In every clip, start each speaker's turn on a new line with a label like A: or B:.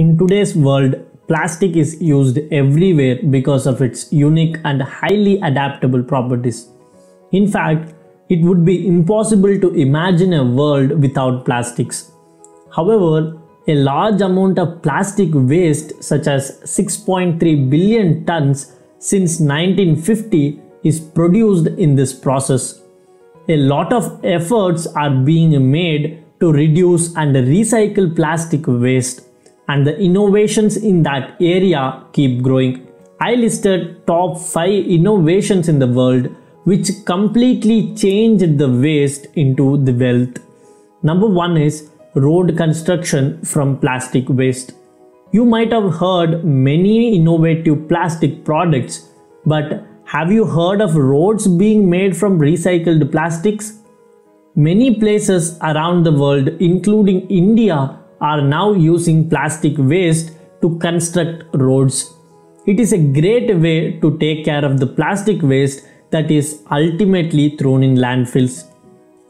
A: In today's world, plastic is used everywhere because of its unique and highly adaptable properties. In fact, it would be impossible to imagine a world without plastics. However, a large amount of plastic waste, such as 6.3 billion tons since 1950, is produced in this process. A lot of efforts are being made to reduce and recycle plastic waste and the innovations in that area keep growing. I listed top 5 innovations in the world which completely changed the waste into the wealth. Number 1 is road construction from plastic waste. You might have heard many innovative plastic products, but have you heard of roads being made from recycled plastics? Many places around the world, including India, are now using plastic waste to construct roads. It is a great way to take care of the plastic waste that is ultimately thrown in landfills.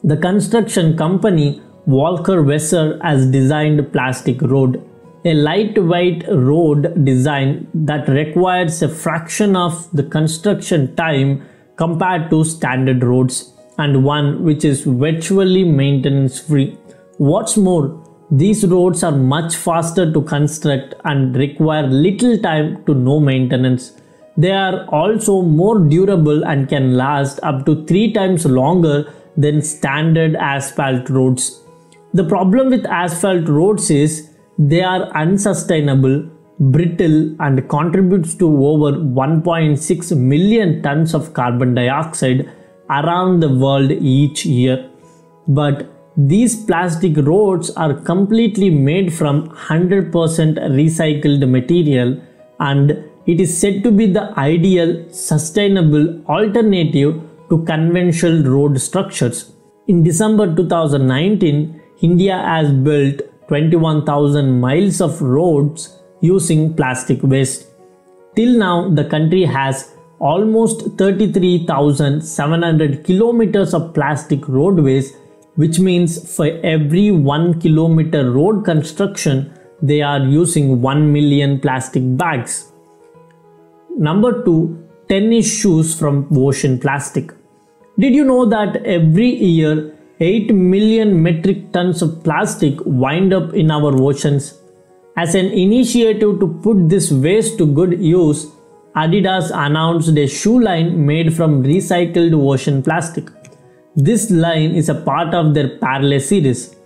A: The construction company VolkerWessels has designed plastic road, a lightweight road design that requires a fraction of the construction time compared to standard roads and one which is virtually maintenance free. What's more, these roads are much faster to construct and require little time to no maintenance. They are also more durable and can last up to 3 times longer than standard asphalt roads. The problem with asphalt roads is they are unsustainable, brittle and contributes to over 1.6 million tons of carbon dioxide around the world each year. But these plastic roads are completely made from 100% recycled material and it is said to be the ideal sustainable alternative to conventional road structures. In December 2019, India has built 21,000 miles of roads using plastic waste. Till now, the country has almost 33,700 kilometers of plastic roadways which means for every 1 kilometer road construction they are using 1 million plastic bags. Number 2 tennis shoes from ocean plastic. Did you know that every year 8 million metric tons of plastic wind up in our oceans? As an initiative to put this waste to good use, Adidas announced a shoe line made from recycled ocean plastic. This line is a part of their Parley series.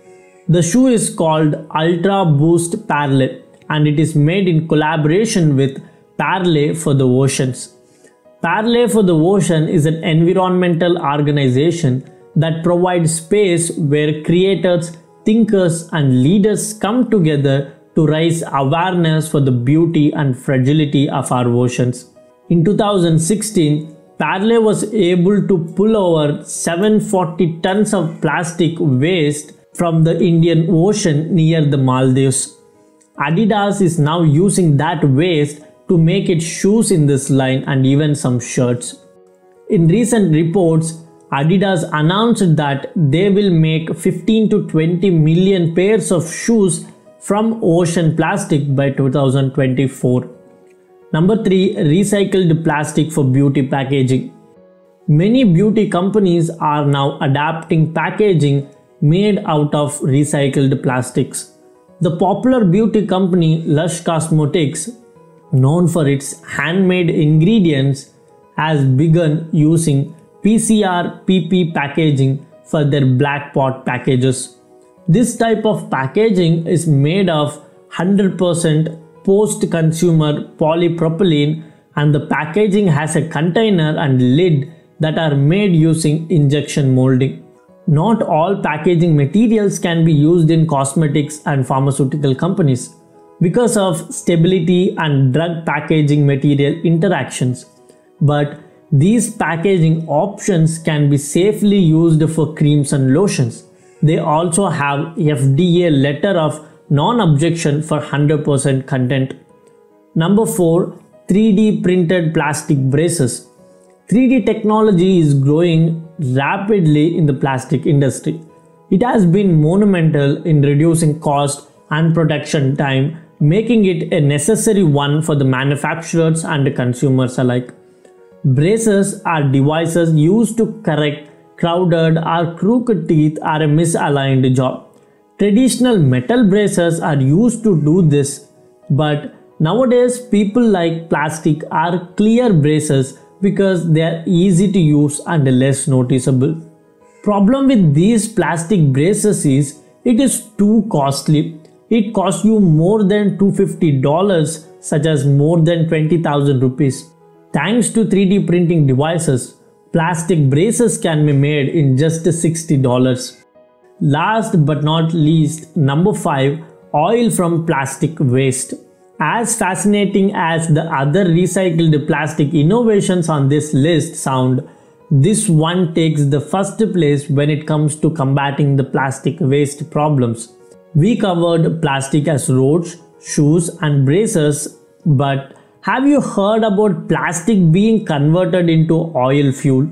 A: The shoe is called Ultra Boost Parley and it is made in collaboration with Parley for the Oceans. Parley for the Ocean is an environmental organization that provides space where creators, thinkers, and leaders come together to raise awareness for the beauty and fragility of our oceans. In 2016, Parley was able to pull over 740 tons of plastic waste from the Indian Ocean near the Maldives. Adidas is now using that waste to make its shoes in this line and even some shirts. In recent reports, Adidas announced that they will make 15 to 20 million pairs of shoes from ocean plastic by 2024. Number 3. Recycled plastic for beauty packaging. Many beauty companies are now adapting packaging made out of recycled plastics. The popular beauty company Lush Cosmetics, known for its handmade ingredients, has begun using PCR PP packaging for their black pot packages. This type of packaging is made of 100% post-consumer polypropylene and the packaging has a container and lid that are made using injection molding. Not all packaging materials can be used in cosmetics and pharmaceutical companies because of stability and drug packaging material interactions. But these packaging options can be safely used for creams and lotions. They also have FDA letter of non-objection for 100% content. Number 4. 3D printed plastic braces. 3D technology is growing rapidly in the plastic industry. It has been monumental in reducing cost and production time making it a necessary one for the manufacturers and the consumers alike. Braces are devices used to correct crowded or crooked teeth or a misaligned jaw. Traditional metal braces are used to do this, but nowadays people like plastic or clear braces because they are easy to use and less noticeable. Problem with these plastic braces is it is too costly. It costs you more than $250 such as more than 20,000 rupees. Thanks to 3D printing devices, plastic braces can be made in just $60. Last but not least, number 5 oil from plastic waste. As fascinating as the other recycled plastic innovations on this list sound, this one takes the first place when it comes to combating the plastic waste problems. We covered plastic as roads, shoes, and braces, but have you heard about plastic being converted into oil fuel?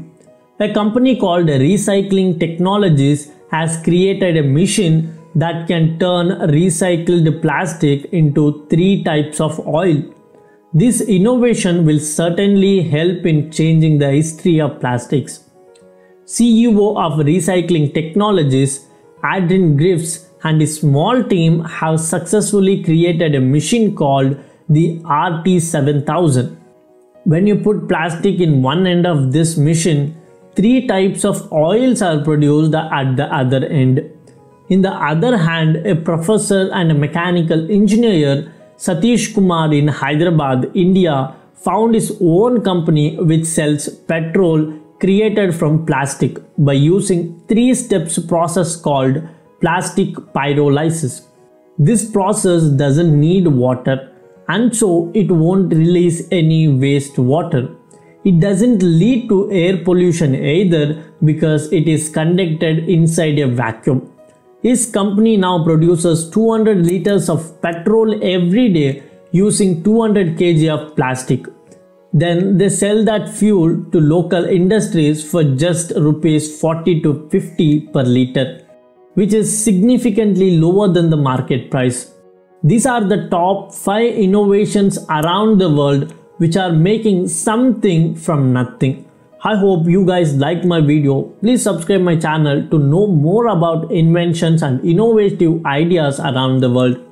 A: A company called Recycling Technologies has created a machine that can turn recycled plastic into three types of oil. This innovation will certainly help in changing the history of plastics. CEO of Recycling Technologies, Adrian Griffiths and his small team have successfully created a machine called the RT7000. When you put plastic in one end of this machine, three types of oils are produced at the other end. In the other hand, a professor and a mechanical engineer, Satish Kumar in Hyderabad, India, found his own company which sells petrol created from plastic by using three steps process called plastic pyrolysis. This process doesn't need water and so it won't release any waste water. It doesn't lead to air pollution either because it is conducted inside a vacuum. His company now produces 200 liters of petrol every day using 200 kg of plastic. Then they sell that fuel to local industries for just rupees 40 to 50 per liter, which is significantly lower than the market price. These are the top 5 innovations around the world which are making something from nothing. I hope you guys liked my video. Please subscribe my channel to know more about inventions and innovative ideas around the world.